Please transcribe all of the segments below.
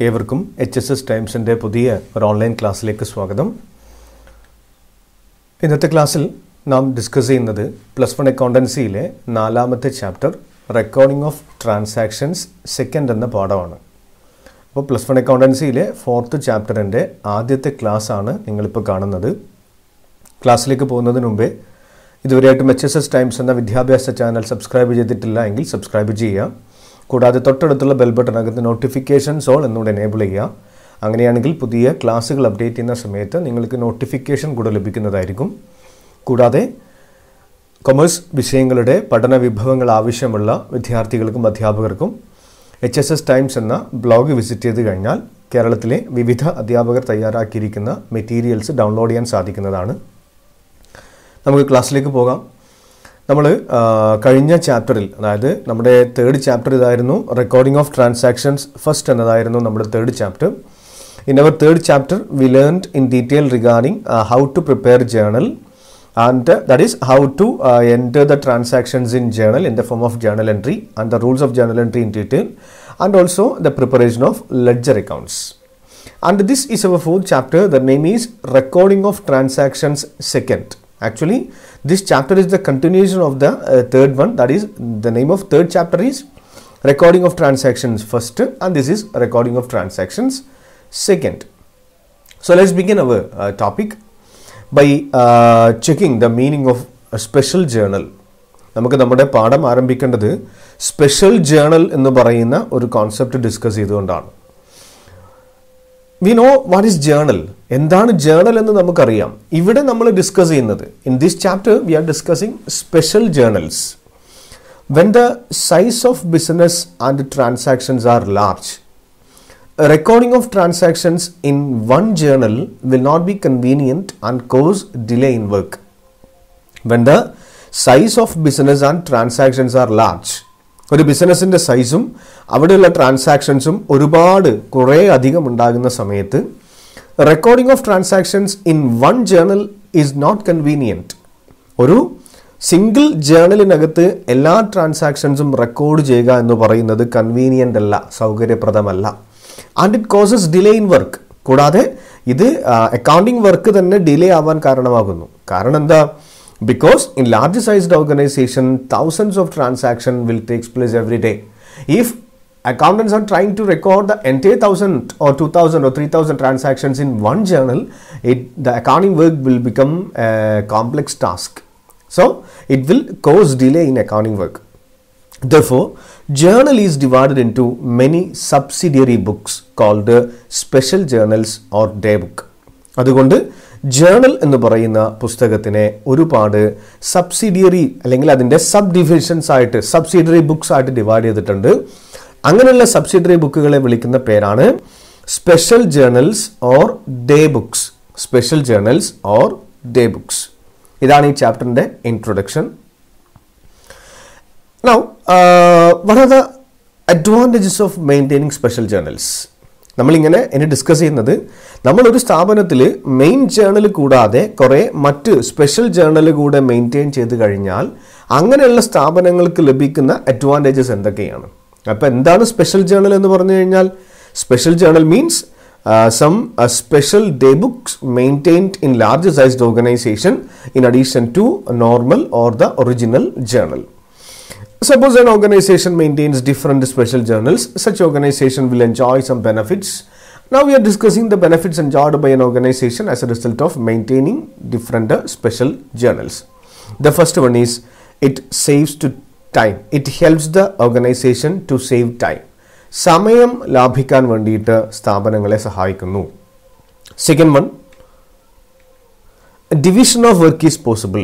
ഏവർക്കും H S S ടൈംസിന്റെ പുതിയ ഒരു ഓൺലൈൻ ക്ലാസ്സിലേക്ക് സ്വാഗതം. ഇന്നത്തെ ക്ലാസ്സിൽ നാം ഡിസ്കസ് ചെയ്യുന്നത് പ്ലസ് വൺ അക്കൗണ്ടൻസിയിലെ നാലാമത്തെ chapter recording of transactions second എന്ന പാഠമാണ്. അപ്പോൾ പ്ലസ് വൺ അക്കൗണ്ടൻസിയിലെ ഫോർത്ത് ചാപ്റ്ററിന്റെ ആദ്യത്തെ ക്ലാസ് ആണ് നിങ്ങളിപ്പോൾ കാണുന്നത്. ക്ലാസ്സിലേക്ക് പോകുന്നതിന് മുമ്പേ ഇതുവരെയായിട്ടും എച്ച് എസ് എസ് ടൈംസ് എന്ന വിദ്യാഭ്യാസ ചാനൽ സബ്സ്ക്രൈബ് ചെയ്തിട്ടില്ല എങ്കിൽ സബ്സ്ക്രൈബ് ചെയ്യുക. കൂടാതെ തൊട്ടടുത്തുള്ള ബെൽ ബട്ടണകത്ത് നോട്ടിഫിക്കേഷൻസ് ഓൾ എന്നുകൂടെ എനേബിൾ ചെയ്യുക. അങ്ങനെയാണെങ്കിൽ പുതിയ ക്ലാസ്സുകൾ അപ്ഡേറ്റ് ചെയ്യുന്ന സമയത്ത് നിങ്ങൾക്ക് നോട്ടിഫിക്കേഷൻ കൂടെ ലഭിക്കുന്നതായിരിക്കും. കൂടാതെ കൊമേഴ്സ് വിഷയങ്ങളുടെ പഠന വിഭവങ്ങൾ ആവശ്യമുള്ള വിദ്യാർത്ഥികൾക്കും അധ്യാപകർക്കും എച്ച് എസ് എസ് ടൈംസ് എന്ന ബ്ലോഗ് വിസിറ്റ് ചെയ്ത് കഴിഞ്ഞാൽ കേരളത്തിലെ വിവിധ അധ്യാപകർ തയ്യാറാക്കിയിരിക്കുന്ന മെറ്റീരിയൽസ് ഡൗൺലോഡ് ചെയ്യാൻ സാധിക്കുന്നതാണ്. നമുക്ക് ക്ലാസ്സിലേക്ക് പോകാം. നമ്മൾ കഴിഞ്ഞ ചാപ്റ്ററിൽ അതായത് നമ്മുടെ തേർഡ് ചാപ്റ്റർ ഇതായിരുന്നു റെക്കോർഡിംഗ് ഓഫ് ട്രാൻസാക്ഷൻസ് ഫസ്റ്റ് എന്നതായിരുന്നു നമ്മുടെ third chapter in our third chapter we learned in detail regarding how to prepare journal and that is how to enter the transactions in journal in the form of journal entry and the rules of journal entry in detail and also the preparation of ledger accounts and this is our fourth chapter the name is recording of transactions Second. Actually, this chapter is the continuation of the uh, third one. That is, the name of third chapter is Recording of Transactions First, and this is Recording of Transactions Second. So let's begin our uh, topic by uh, checking the meaning of a special journal. നമുക്ക് നമ്മുടെ പാഠം ആരംഭിക്കേണ്ടത് special journal എന്ന് പറയുന്ന ഒരു concept discuss ചെയ്തുകൊണ്ടാണ് we know what is journal എന്താണ് journal എന്ന് നമുക്കറിയാം. ഇവിടെ നമ്മൾ ഡിസ്കസ് ചെയ്യുന്നത്. In this chapter we are discussing special journals when the size of business and transactions are large recording of transactions in one journal will not be convenient and cause delay in work when the size of business and transactions are large ഒരു ബിസിനസ്സിന്റെ സൈസും അവിടെയുള്ള ട്രാൻസാക്ഷൻസും ഒരുപാട് കുറേ അധികം ഉണ്ടാകുന്ന സമയത്ത് recording of transactions in one journal is not convenient ഒരു സിംഗിൾ ജേണലിനകത്ത് എല്ലാ ട്രാൻസാക്ഷൻസും റെക്കോർഡ് ചെയ്യുക എന്ന് പറയുന്നത് കൺവീനിയന്റ് അല്ല സൗകര്യപ്രദമല്ല. And it causes delay in work കൂടാതെ ഇത് അക്കൗണ്ടിങ് വർക്ക് തന്നെ ഡിലേ ആവാൻ കാരണമാകുന്നു. കാരണം എന്താ? because in large sized organization thousands of transaction will takes place every day if accountants are trying to record the entire 1000 or 2000 or 3000 transactions in one journal it the accounting work will become a complex task so it will cause delay in accounting work therefore journal is divided into many subsidiary books called uh, special journals or day book അതുകൊണ്ട് journal എന്ന് പറയുന്ന പുസ്തകത്തിനെ ഒരുപാട് subsidiary അല്ലെങ്കിൽ അതിന്റെ sub divisions ആയിട്ട് subsidiary books ആയിട്ട് divide ചെയ്തിട്ടുണ്ട്. അങ്ങനെയുള്ള സബ്സിഡിയറി ബുക്കുകളെ വിളിക്കുന്ന പേരാണ് special journals or day books. Special journals or day books. ഇതാണ് ഈ ചാപ്റ്ററിന്റെ introduction now one are the advantages of maintaining special journals നമ്മളിങ്ങനെ ഇനി ഡിസ്കസ് ചെയ്യുന്നത് നമ്മളൊരു സ്ഥാപനത്തിൽ മെയിൻ ജേണൽ കൂടാതെ കുറേ മറ്റ് സ്പെഷ്യൽ ജേണൽ കൂടെ മെയിന്റെയിൻ ചെയ്ത് കഴിഞ്ഞാൽ അങ്ങനെയുള്ള സ്ഥാപനങ്ങൾക്ക് ലഭിക്കുന്ന അഡ്വാന്റേജസ് എന്തൊക്കെയാണ് അപ്പോൾ എന്താണ് സ്പെഷ്യൽ ജേണൽ എന്ന് പറഞ്ഞു കഴിഞ്ഞാൽ special journal means some special day books maintained in large sized organization in addition to normal or the original journal Suppose an organization maintains different special journals, such organization will enjoy some benefits. Now we are discussing the benefits enjoyed by an organization as a result of maintaining different uh, special journals. The first one is it saves to time. It helps the organization to save time. സമയം ലാഭിക്കാൻ വേണ്ടിയിട്ട് സ്ഥാപനങ്ങളെ സഹായിക്കുന്നു second one division of work is possible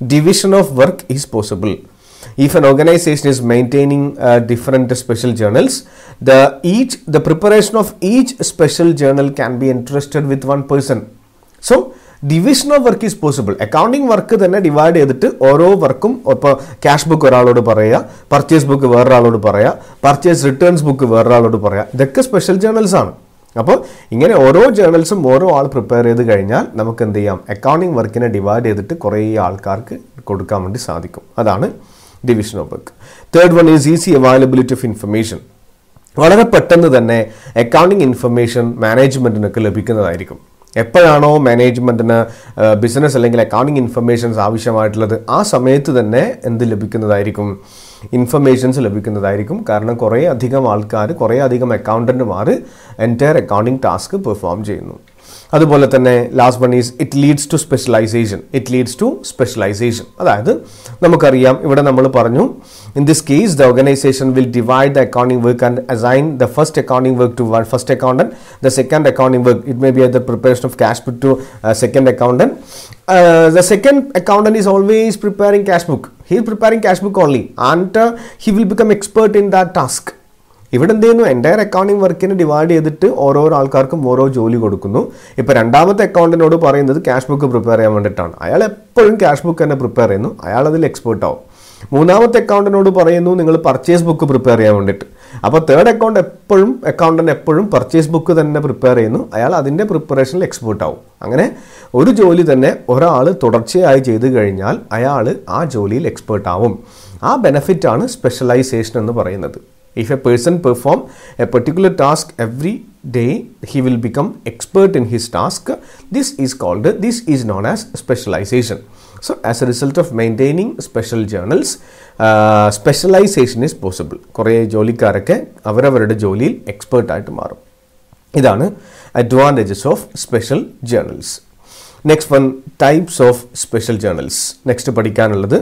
division of work is possible if an organization is maintaining uh, different special journals the each the preparation of each special journal can be entrusted with one person. So division of work is possible accounting work തന്നെ divide ചെയ്തിട്ട് ഓരോ വർക്കും ഇപ്പോൾ cash book ഒരാളോട് പറയുക purchase book വേറൊരാളോട് പറയുക purchase returns book വേറൊരാളോട് പറയുക ഇതൊക്കെ സ്പെഷ്യൽ ജേണൽസ് ആണ്. അപ്പോൾ ഇങ്ങനെ ഓരോ ജേണൽസും ഓരോ ആൾ പ്രിപ്പയർ ചെയ്ത് കഴിഞ്ഞാൽ നമുക്ക് എന്ത് ചെയ്യാം? അക്കൗണ്ടിങ് വർക്കിനെ ഡിവൈഡ് ചെയ്തിട്ട് കുറേ ആൾക്കാർക്ക് കൊടുക്കാൻ വേണ്ടി സാധിക്കും. അതാണ് division of work. Third one is easy availability of information. വളരെ പെട്ടെന്ന് തന്നെ അക്കൗണ്ടിങ് ഇൻഫർമേഷൻ മാനേജ്മെന്റിനൊക്കെ ലഭിക്കുന്നതായിരിക്കും എപ്പോഴാണോ മാനേജ്മെന്റിന് ബിസിനസ് അല്ലെങ്കിൽ അക്കൗണ്ടിങ് ഇൻഫർമേഷൻസ് ആവശ്യമായിട്ടുള്ളത് ആ സമയത്ത് തന്നെ എന്ത് ലഭിക്കുന്നതായിരിക്കും ഇൻഫർമേഷൻസ് ലഭിക്കുന്നതായിരിക്കും കാരണം കുറേ അധികം ആൾക്കാർ കുറേ അധികം അക്കൗണ്ടന്റുമാർ എന്റയർ അക്കൗണ്ടിങ് ടാസ്ക് പെർഫോം ചെയ്യുന്നു അതുപോലെ തന്നെ last one is it leads to specialization it leads to specialization അതായത് നമുക്കറിയാം ഇവിടെ നമ്മൾ പറഞ്ഞു in this case the organization will divide the accounting work and assign the first accounting work to first accountant the second accounting work it may be the preparation of cash book to second accountant the second accountant is always preparing cash book he is preparing cash book only and he will become expert in that task ഇവിടെ എന്ത് ചെയ്യുന്നു? Entire accounting വർക്കിന് divide ചെയ്തിട്ട് ഓരോരോ ആൾക്കാർക്കും ഓരോ ജോലി കൊടുക്കുന്നു. ഇപ്പോൾ രണ്ടാമത്തെ അക്കൗണ്ടിനോട് പറയുന്നത് ക്യാഷ് ബുക്ക് പ്രിപ്പയർ ചെയ്യാൻ വേണ്ടിയിട്ടാണ്. അയാൾ എപ്പോഴും ക്യാഷ് ബുക്ക് തന്നെ പ്രിപ്പയർ ചെയ്യുന്നു. അയാൾ അതിൽ എക്സ്പേർട്ട് ആവും. മൂന്നാമത്തെ അക്കൗണ്ടിനോട് പറയുന്നു നിങ്ങൾ പർച്ചേസ് ബുക്ക് പ്രിപ്പയർ ചെയ്യാൻ വേണ്ടിയിട്ട്. അപ്പോൾ തേർഡ് അക്കൗണ്ട് എപ്പോഴും അക്കൗണ്ടന്റ് എപ്പോഴും പർച്ചേസ് ബുക്ക് തന്നെ പ്രിപ്പയർ ചെയ്യുന്നു. അയാൾ അതിന്റെ പ്രിപ്പറേഷനിൽ എക്സ്പേർട്ട് ആവും. അങ്ങനെ ഒരു ജോലി തന്നെ ഒരാൾ തുടർച്ചയായി ചെയ്തു കഴിഞ്ഞാൽ അയാൾ ആ ജോലിയിൽ എക്സ്പേർട്ട് ആവും. ആ ബെനഫിറ്റാണ് സ്പെഷ്യലൈസേഷൻ എന്ന് പറയുന്നത്. If a person perform a particular task every day, he will become expert in his task. This is called, this is known as specialization. So, as a result of maintaining special journals, uh, specialization is possible. കുറേ ജോലിക്കാരൊക്കെ അവരവരുടെ ജോലിയിൽ expert ആയിട്ട് മാറും ഇതാണ് advantages of special journals next one types of special journals next പഠിക്കാനുള്ളത്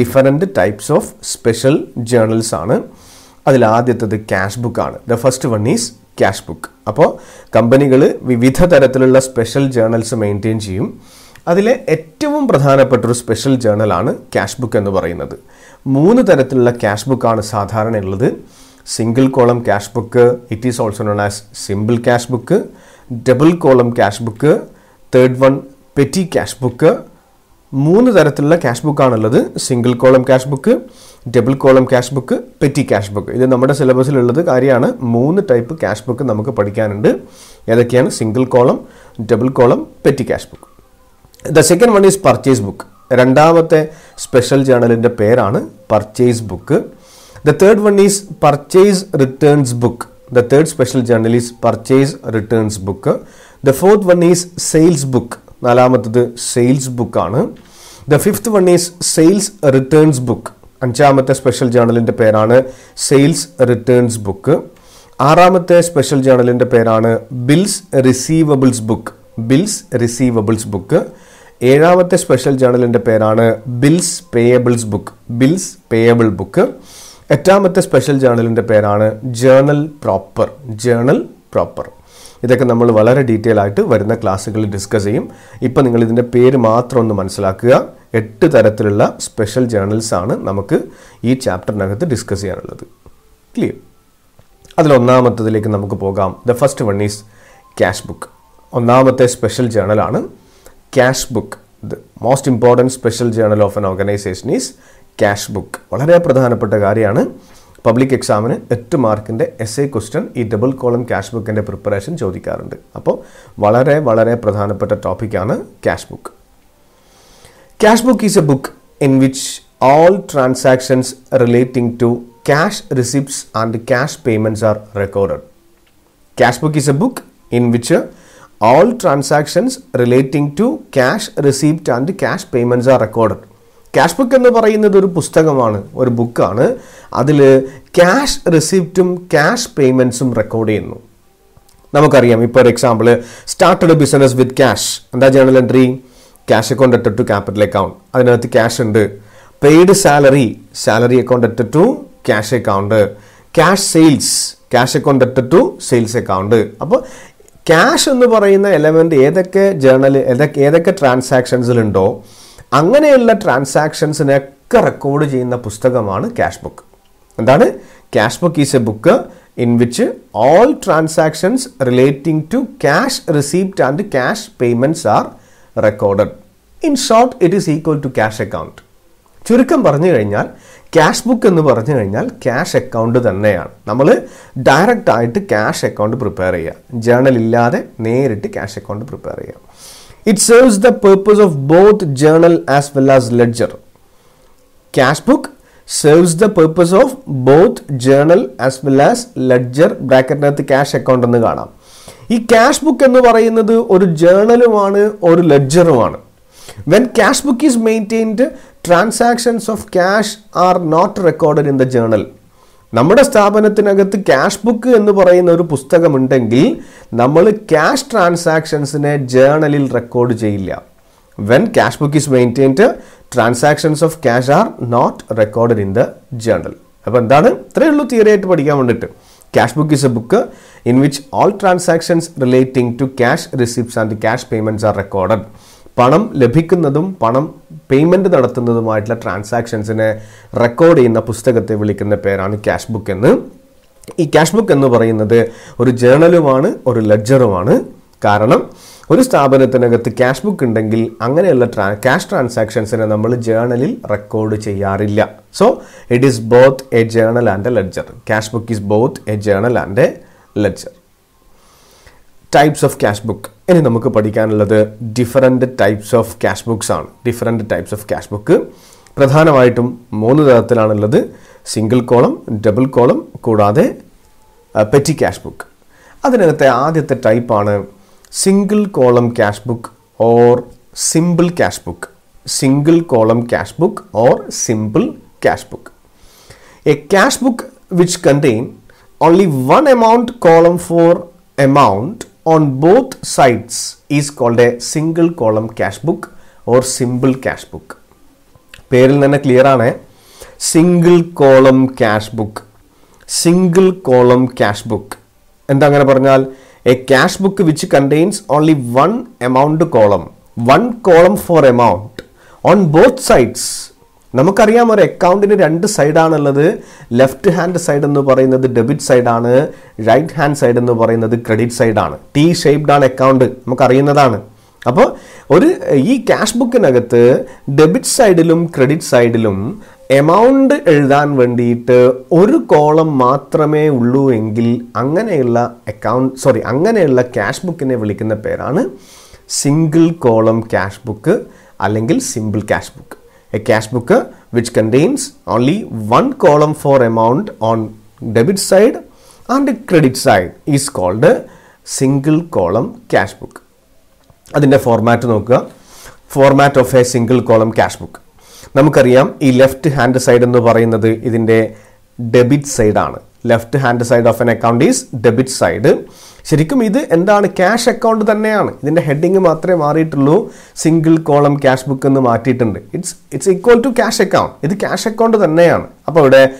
different types of special journals ആണ് അതിൽ ആദ്യത്തത് ക്യാഷ് ബുക്കാണ് the first one is cash book അപ്പോൾ കമ്പനികൾ വിവിധ തരത്തിലുള്ള സ്പെഷ്യൽ ജേണൽസ് മെയിന്റെയിൻ ചെയ്യും. അതിലെ ഏറ്റവും പ്രധാനപ്പെട്ട ഒരു സ്പെഷ്യൽ ജേർണലാണ് ക്യാഷ് ബുക്ക് എന്ന് പറയുന്നത്. മൂന്ന് തരത്തിലുള്ള ക്യാഷ് ബുക്കാണ് സാധാരണ ഉള്ളത്. Single column cash book it is also known as simple cash book double column cash book third one petty cash book മൂന്ന് തരത്തിലുള്ള cash ബുക്കാണുള്ളത് single column cash book double column cash book petty cash book ഇത് നമ്മുടെ സിലബസിലുള്ളത് കാര്യമാണ്. മൂന്ന് type cash book നമുക്ക് പഠിക്കാനുണ്ട്. ഏതൊക്കെയാണ്? Single column double column petty cash book the second one is purchase book രണ്ടാമത്തെ സ്പെഷ്യൽ ജേണലിന്റെ പേരാണ് purchase book the third one is purchase returns book the third special journal is purchase returns book the fourth one is sales book നാലാമത്തത് sales ബുക്കാണ് the fifth one is sales returns book അഞ്ചാമത്തെ special ജേണലിന്റെ പേരാണ് sales returns book ആറാമത്തെ special ജേണലിന്റെ പേരാണ് bills receivables book bills receivables book ഏഴാമത്തെ special ജേണലിന്റെ പേരാണ് bills payables book bills payable book എട്ടാമത്തെ സ്പെഷ്യൽ ജേണലിന്റെ പേരാണ് ജേണൽ പ്രോപ്പർ ജേണൽ പ്രോപ്പർ ഇതൊക്കെ നമ്മൾ വളരെ ഡീറ്റെയിൽ ആയിട്ട് വരുന്ന ക്ലാസ്സുകളിൽ ഡിസ്കസ് ചെയ്യും. ഇപ്പം നിങ്ങൾ ഇതിന്റെ പേര് മാത്രം ഒന്ന് മനസ്സിലാക്കുക. എട്ട് തരത്തിലുള്ള സ്പെഷ്യൽ ജേണൽസ് ആണ് നമുക്ക് ഈ ചാപ്റ്ററിനകത്ത് ഡിസ്കസ് ചെയ്യാനുള്ളത്. ക്ലിയർ അതിലൊന്നാമത്തതിലേക്ക് നമുക്ക് പോകാം. The first one is cash book ഒന്നാമത്തെ special ജേണലാണ് cash book the most important special journal of an organization is cash book വളരെ പ്രധാനപ്പെട്ട കാര്യമാണ്. പബ്ലിക് എക്സാമിന് എട്ട് മാർക്കിന്റെ എസ് എ ക്വസ്റ്റ്യൻ ഈ ഡബിൾ കോളം ക്യാഷ് ബുക്കിന്റെ പ്രിപ്പറേഷൻ ചോദിക്കാറുണ്ട്. അപ്പോൾ വളരെ വളരെ പ്രധാനപ്പെട്ട ടോപ്പിക്കാണ് cash book cash book is a book in which all transactions relating to cash receipts and cash payments are recorded. Cash book is a book in which uh, all transactions relating to cash receipt and cash payments are recorded. Cash book എന്ന് പറയുന്നത് ഒരു പുസ്തകമാണ് ഒരു ബുക്കാണ് അതിൽ cash റിസിപ്റ്റും cash പേയ്മെന്റ്സും record ചെയ്യുന്നു നമുക്കറിയാം ഇപ്പോൾ ഒരു example started business with cash എന്താ journal entry cash account added to capital account അതിനകത്ത് ക്യാഷ് ഉണ്ട്. Paid salary salary account added to cash account cash sales cash account added to sales account അപ്പോൾ cash എന്ന് പറയുന്ന element ഏതൊക്കെ journal ഏതൊക്കെ ഏതൊക്കെ ട്രാൻസാക്ഷൻസിലുണ്ടോ അങ്ങനെയുള്ള ട്രാൻസാക്ഷൻസിനൊക്കെ റെക്കോർഡ് ചെയ്യുന്ന പുസ്തകമാണ് ക്യാഷ് ബുക്ക് എന്താണ്? Cash book is a book in which all transactions relating to cash receipt and cash payments are recorded in short it is equal to cash account ചുരുക്കം പറഞ്ഞു കഴിഞ്ഞാൽ ക്യാഷ് ബുക്ക് എന്ന് പറഞ്ഞു കഴിഞ്ഞാൽ cash account തന്നെയാണ്. നമ്മൾ direct ആയിട്ട് cash account prepare ചെയ്യുക ജേണൽ ഇല്ലാതെ നേരിട്ട് ക്യാഷ് അക്കൗണ്ട് പ്രിപ്പയർ ചെയ്യുക it serves the purpose of both journal as well as ledger cash book serves the purpose of both journal as well as ledger ബ്രാക്കറ്റിനകത്ത് cash account എന്ന് കാണാം. ഈ cash book എന്ന് പറയുന്നത് ഒരു ജേണലുമാണ് ഒരു ലെഡ്ജറുമാണ് when cash book is maintained transactions of cash are not recorded in the journal നമ്മുടെ സ്ഥാപനത്തിനകത്ത് ക്യാഷ് ബുക്ക് എന്ന് പറയുന്ന ഒരു പുസ്തകമുണ്ടെങ്കിൽ നമ്മൾ ക്യാഷ് ട്രാൻസാക്ഷൻസിനെ ജേണലിൽ റെക്കോർഡ് ചെയ്യില്ല. When cash book is maintained transactions of cash are not recorded in the journal അപ്പോൾ എന്താണ്? ഇത്രയേ ഉള്ളൂ തിയറി ആയിട്ട് പഠിക്കാൻ വേണ്ടിയിട്ട്. Cash book is a book in which all transactions relating to cash receipts and cash payments are recorded പണം ലഭിക്കുന്നതും പണം പേയ്മെന്റ് നടത്തുന്നതുമായിട്ടുള്ള ട്രാൻസാക്ഷൻസിനെ റെക്കോർഡ് ചെയ്യുന്ന പുസ്തകത്തെ വിളിക്കുന്ന പേരാണ് ക്യാഷ് ബുക്ക് എന്ന്. ഈ ക്യാഷ് ബുക്ക് എന്ന് പറയുന്നത് ഒരു ജേണലുമാണ് ഒരു ലെഡ്ജറുമാണ് കാരണം ഒരു സ്ഥാപനത്തിനകത്ത് ക്യാഷ് ബുക്ക് ഉണ്ടെങ്കിൽ അങ്ങനെയുള്ള ട്രാ ക്യാഷ് ട്രാൻസാക്ഷൻസിനെ നമ്മൾ ജേണലിൽ റെക്കോർഡ് ചെയ്യാറില്ല. So it is both a journal and a ledger cash book is both a journal and a ledger types of cash book ഇനി നമുക്ക് പഠിക്കാനുള്ളത് different types of cash books ആണ്. Different types of cash book പ്രധാനമായിട്ടും മൂന്ന് തരത്തിലാണുള്ളത്. Single column double column കൂടാതെ petty cash book അതിനകത്തെ ആദ്യത്തെ ടൈപ്പാണ് single column cash book or simple cash book single column cash book or simple cash book a cash book which contain only one amount column for amount on both sides is called a single column cash book or simple cash book. പേരിൽ തന്നെ clear ആണ്. Single column cash book single column cash book എന്താ അങ്ങനെ പറഞ്ഞാൽ? A cash book which contains only one amount column one column for amount on both sides നമുക്കറിയാം ഒരു അക്കൗണ്ടിന് രണ്ട് സൈഡാണുള്ളത് left hand side എന്ന് പറയുന്നത് ഡെബിറ്റ് സൈഡാണ് റൈറ്റ് ഹാൻഡ് സൈഡ് എന്ന് പറയുന്നത് ക്രെഡിറ്റ് സൈഡാണ് ടി ഷേപ്ഡ് ആണ് അക്കൗണ്ട് നമുക്കറിയുന്നതാണ്. അപ്പോൾ ഒരു ഈ ക്യാഷ് ബുക്കിനകത്ത് ഡെബിറ്റ് സൈഡിലും ക്രെഡിറ്റ് സൈഡിലും എമൗണ്ട് എഴുതാൻ വേണ്ടിയിട്ട് ഒരു കോളം മാത്രമേ ഉള്ളൂ എങ്കിൽ അങ്ങനെയുള്ള അക്കൗണ്ട് സോറി അങ്ങനെയുള്ള ക്യാഷ് ബുക്കിനെ വിളിക്കുന്ന പേരാണ് സിംഗിൾ കോളം ക്യാഷ് ബുക്ക് അല്ലെങ്കിൽ simple cash book a cash book uh, which contains only one column for amount on debit side and credit side is called single column cash book അതിന്റെ format നോക്കുക format of a single column cash book നമുക്കറിയാം ഈ left hand side എന്ന് പറയുന്നത് ഇതിന്റെ debit സൈഡാണ് left hand side of an account is debit side ശരിക്കും ഇത് എന്താണ് ക്യാഷ് അക്കൗണ്ട് തന്നെയാണ്. ഇതിന്റെ ഹെഡിങ് മാത്രമേ മാറിയിട്ടുള്ളൂ. സിംഗിൾ കോളം ക്യാഷ് ബുക്ക് എന്ന് മാറ്റിയിട്ടുണ്ട്. It's it's equal to cash account ഇത് ക്യാഷ് അക്കൗണ്ട് തന്നെയാണ്. അപ്പോൾ ഇവിടെ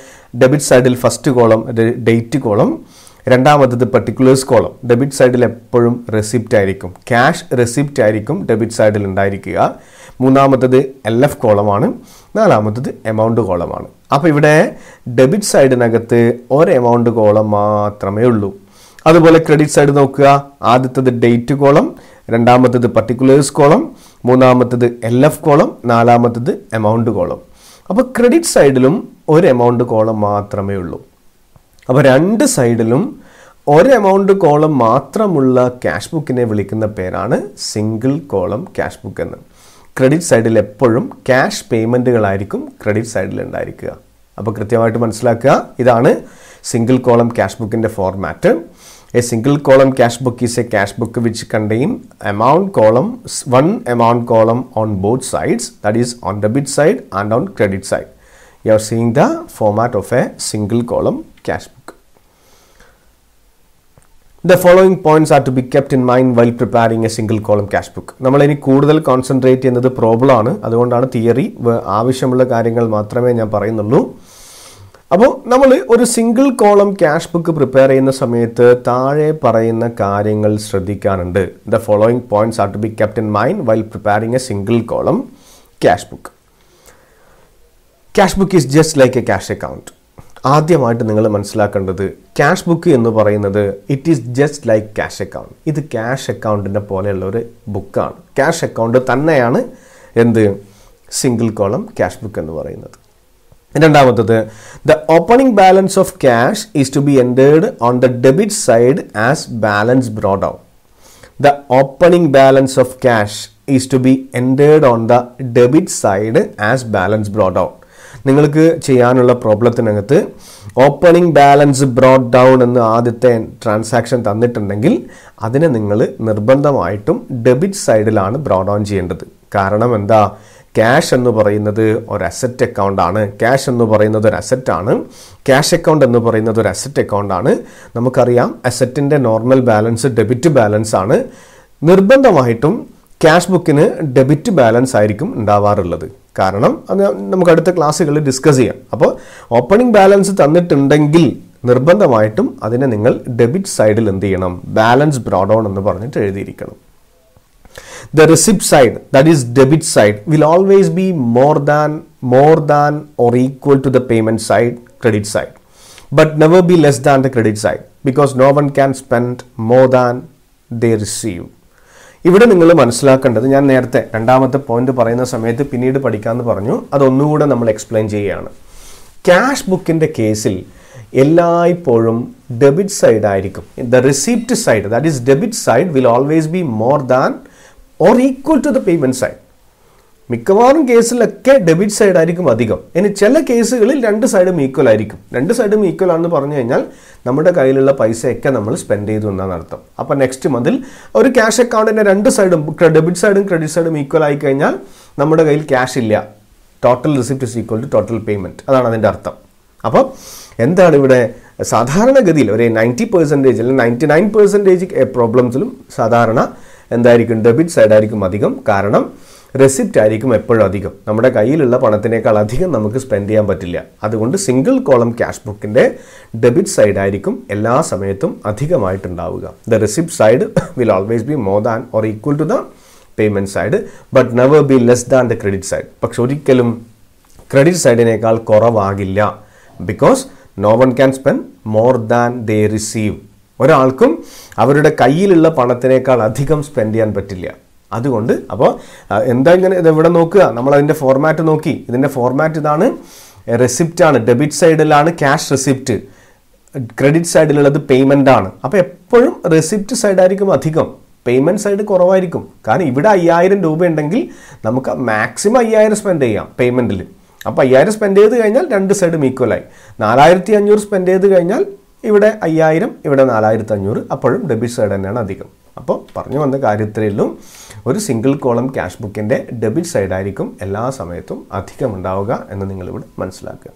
ഡെബിറ്റ് സൈഡിൽ ഫസ്റ്റ് കോളം ഡേറ്റ് കോളം രണ്ടാമത്തത് പെർട്ടിക്കുലേഴ്സ് കോളം. ഡെബിറ്റ് സൈഡിൽ എപ്പോഴും റെസിപ്റ്റ് ആയിരിക്കും. ക്യാഷ് റെസിപ്റ്റ് ആയിരിക്കും ഡെബിറ്റ് സൈഡിൽ ഉണ്ടായിരിക്കുക. മൂന്നാമത്തത് എൽ എഫ് കോളമാണ്. നാലാമത്തത് എമൗണ്ട് കോളമാണ്. അപ്പോൾ ഇവിടെ ഡെബിറ്റ് സൈഡിനകത്ത് ഒരു എമൗണ്ട് കോളം മാത്രമേ ഉള്ളൂ. അതുപോലെ ക്രെഡിറ്റ് സൈഡ് നോക്കുക. ആദ്യത്തത് ഡേറ്റ് കോളം രണ്ടാമത്തത് പർട്ടിക്കുലേഴ്സ് കോളം മൂന്നാമത്തത് എൽ എഫ് കോളം നാലാമത്തത് എമൗണ്ട് കോളം അപ്പോൾ ക്രെഡിറ്റ് സൈഡിലും ഒരു എമൗണ്ട് കോളം മാത്രമേ ഉള്ളൂ. അപ്പോൾ രണ്ട് സൈഡിലും ഒരു എമൗണ്ട് കോളം മാത്രമുള്ള ക്യാഷ് ബുക്കിനെ വിളിക്കുന്ന പേരാണ് സിംഗിൾ കോളം ക്യാഷ് ബുക്ക് എന്ന്. ക്രെഡിറ്റ് സൈഡിൽ എപ്പോഴും ക്യാഷ് പേയ്മെന്റുകളായിരിക്കും ക്രെഡിറ്റ് സൈഡിൽ ഉണ്ടായിരിക്കുക. അപ്പോൾ കൃത്യമായിട്ട് മനസ്സിലാക്കുക. ഇതാണ് സിംഗിൾ കോളം ക്യാഷ് ബുക്കിന്റെ format a single column cash book is a cash book which contain amount column one amount column on both sides that is on debit side and on credit side you are seeing the format of a single column cash book The following points are to be kept in mind while preparing a single column cash book. നമ്മൾ ഇനി കൂടുതൽ concentrate ചെയ്യുന്നത് problem ആണ് അതുകൊണ്ടാണ് theory ആവശ്യമുള്ള കാര്യങ്ങൾ മാത്രമേ ഞാൻ പറയുന്നുള്ളൂ അപ്പോൾ നമ്മൾ ഒരു single column cash book prepare ചെയ്യുന്ന സമയത്ത് താഴെ പറയുന്ന കാര്യങ്ങൾ ശ്രദ്ധിക്കാനുണ്ട്. The following points are to be kept in mind while preparing a single column cash book cash book is just like a cash account ആദ്യമായിട്ട് നിങ്ങൾ മനസ്സിലാക്കേണ്ടത് ക്യാഷ് ബുക്ക് എന്ന് പറയുന്നത് it is just like cash account ഇത് cash അക്കൗണ്ടിന്റെ പോലെയുള്ള ഒരു ബുക്കാണ് ക്യാഷ് അക്കൗണ്ട് തന്നെയാണ് എന്ത്? സിംഗിൾ കോളം ക്യാഷ് ബുക്ക് എന്ന് പറയുന്നത്. രണ്ടാമത്തത് the opening balance of cash is to be entered on the debit side as balance brought out the opening balance of cash is to be entered on the debit side as balance brought out നിങ്ങൾക്ക് ചെയ്യാനുള്ള പ്രോബ്ലത്തിനകത്ത് opening balance brought down എന്ന് ആദ്യത്തെ transaction തന്നിട്ടുണ്ടെങ്കിൽ അതിനെ നിങ്ങൾ നിർബന്ധമായിട്ടും debit സൈഡിലാണ് ബ്രോഡ് ഓൺ ചെയ്യേണ്ടത്. കാരണം എന്താ? ക്യാഷ് എന്ന് പറയുന്നത് ഒരു അസറ്റ് ആണ്. ക്യാഷ് എന്ന് പറയുന്നത് ഒരു അസറ്റ് ആണ്. ക്യാഷ് അക്കൗണ്ട് എന്ന് പറയുന്നത് ഒരു അസറ്റ് ആണ്. നമുക്കറിയാം അസറ്റിന്റെ നോർമൽ ബാലൻസ് ഡെബിറ്റ് ബാലൻസ് ആണ്. നിർബന്ധമായിട്ടും ക്യാഷ് ബുക്കിന് ഡെബിറ്റ് ബാലൻസ് ആയിരിക്കും ഉണ്ടാവാറുള്ളത്. കാരണം അത് നമുക്ക് അടുത്ത ക്ലാസ്സുകളിൽ ഡിസ്കസ് ചെയ്യാം. അപ്പോൾ ഓപ്പണിംഗ് ബാലൻസ് തന്നിട്ടുണ്ടെങ്കിൽ നിർബന്ധമായിട്ടും അതിനെ നിങ്ങൾ ഡെബിറ്റ് സൈഡിൽ എന്ത് ചെയ്യണം? ബാലൻസ് ബ്രോഡൗൺ എന്ന് പറഞ്ഞിട്ട് എഴുതിയിരിക്കണം. The receipt side that is debit side will always be more than more than or equal to the payment side credit side but never be less than the credit side because no one can spend more than they receive ഇവിടെ നിങ്ങൾ മനസ്സിലാക്കേണ്ടത് ഞാൻ നേരത്തെ രണ്ടാമത്തെ point പറയുന്ന സമയത്ത് പിന്നീട് പഠിക്കാമെന്ന് പറഞ്ഞു അതൊന്നുകൂടെ നമ്മൾ എക്സ്പ്ലെയിൻ ചെയ്യുകയാണ് ക്യാഷ് ബുക്കിന്റെ കേസിൽ എല്ലായ്പ്പോഴും ഡെബിറ്റ് സൈഡ് ആയിരിക്കും the receipt side that is debit side will always be more than or equal to the payment side മിക്കവാറും കേസിലൊക്കെ ഡെബിറ്റ് സൈഡ് ആയിരിക്കും അധികം. ഇനി ചില കേസുകളിൽ രണ്ട് സൈഡും ഈക്വൽ ആയിരിക്കും. രണ്ട് സൈഡും ഈക്വൽ ആണെന്ന് പറഞ്ഞു കഴിഞ്ഞാൽ നമ്മുടെ കയ്യിലുള്ള പൈസയൊക്കെ നമ്മൾ സ്പെൻഡ് ചെയ്തു എന്നാണ് അർത്ഥം. അപ്പോൾ നെക്സ്റ്റ് മന്തിൽ ഒരു ക്യാഷ് അക്കൗണ്ടിന്റെ രണ്ട് സൈഡും ഡെബിറ്റ് സൈഡും ക്രെഡിറ്റ് സൈഡും ഈക്വൽ ആയി കഴിഞ്ഞാൽ നമ്മുടെ കയ്യിൽ ക്യാഷ് ഇല്ല. Total receipt is equal to total payment അതാണ് അതിന്റെ അർത്ഥം. അപ്പോൾ എന്താണ് ഇവിടെ സാധാരണഗതിയിൽ ഒരു നയന്റി പെർസെന്റേജ് അല്ലെങ്കിൽ നയന്റി നയൻ പെർസെന്റേജ് പ്രോബ്ലംസിലും സാധാരണ എന്തായിരിക്കും? ഡെബിറ്റ് സൈഡ് ആയിരിക്കും അധികം. കാരണം റെസിപ്റ്റ് ആയിരിക്കും എപ്പോഴും അധികം. നമ്മുടെ കയ്യിലുള്ള പണത്തിനേക്കാൾ അധികം നമുക്ക് സ്പെൻഡ് ചെയ്യാൻ പറ്റില്ല. അതുകൊണ്ട് സിംഗിൾ കോളം ക്യാഷ് ബുക്കിന്റെ ഡെബിറ്റ് സൈഡ് ആയിരിക്കും എല്ലാ സമയത്തും അധികമായിട്ടുണ്ടാവുക. The receipt side will always be more than or equal to the payment side but never be less than the credit side പക്ഷെ ഒരിക്കലും ക്രെഡിറ്റ് സൈഡിനേക്കാൾ കുറവാകില്ല. Because no one can spend more than they receive ഒരാൾക്കും അവരുടെ കയ്യിലുള്ള പണത്തിനേക്കാൾ അധികം spend ചെയ്യാൻ പറ്റില്ല. അതുകൊണ്ട് അപ്പോൾ എന്താ ഇങ്ങനെ ഇത് എവിടെ നോക്കുക? നമ്മൾ അതിന്റെ ഫോർമാറ്റ് നോക്കി. ഇതിന്റെ ഫോർമാറ്റ് ഇതാണ് റെസിപ്റ്റ് ആണ്. ഡെബിറ്റ് സൈഡിലാണ് ക്യാഷ് റെസിപ്റ്റ് ക്രെഡിറ്റ് സൈഡിലുള്ളത് പേയ്മെന്റ് ആണ്. അപ്പോൾ എപ്പോഴും റെസിപ്റ്റ് സൈഡായിരിക്കും അധികം. പേയ്മെന്റ് സൈഡ് കുറവായിരിക്കും. കാരണം ഇവിടെ അയ്യായിരം രൂപ ഉണ്ടെങ്കിൽ നമുക്ക് മാക്സിമം അയ്യായിരം സ്പെൻഡ് ചെയ്യാം പേയ്മെന്റിൽ അപ്പോൾ അയ്യായിരം സ്പെൻഡ് ചെയ്ത് കഴിഞ്ഞാൽ രണ്ട് സൈഡും ഈക്വലായി നാലായിരത്തി അഞ്ഞൂറ് സ്പെൻഡ് ചെയ്ത് കഴിഞ്ഞാൽ ഇവിടെ അയ്യായിരം ഇവിടെ നാലായിരത്തി അഞ്ഞൂറ് അപ്പോഴും ഡെബിറ്റ് സൈഡ് തന്നെയാണ് അധികം. അപ്പോൾ പറഞ്ഞു വന്ന കാര്യത്തിലും ഒരു സിംഗിൾ കോളം ക്യാഷ് ബുക്കിന്റെ ഡെബിറ്റ് സൈഡായിരിക്കും എല്ലാ സമയത്തും അധികം ഉണ്ടാവുക എന്ന് നിങ്ങളിവിടെ മനസ്സിലാക്കുക.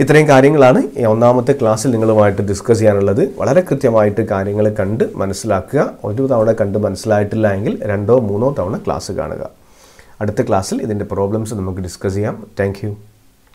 ഇത്രയും കാര്യങ്ങളാണ് ഈ ഒന്നാമത്തെ ക്ലാസ്സിൽ നിങ്ങളുമായിട്ട് ഡിസ്കസ് ചെയ്യാനുള്ളത്. വളരെ കൃത്യമായിട്ട് കാര്യങ്ങൾ കണ്ട് മനസ്സിലാക്കുക. ഒരു തവണ കണ്ട് മനസ്സിലായിട്ടില്ല എങ്കിൽ രണ്ടോ മൂന്നോ തവണ ക്ലാസ് കാണുക. അടുത്ത ക്ലാസ്സിൽ ഇതിന്റെ പ്രോബ്ലംസ് നമുക്ക് ഡിസ്കസ് ചെയ്യാം. താങ്ക്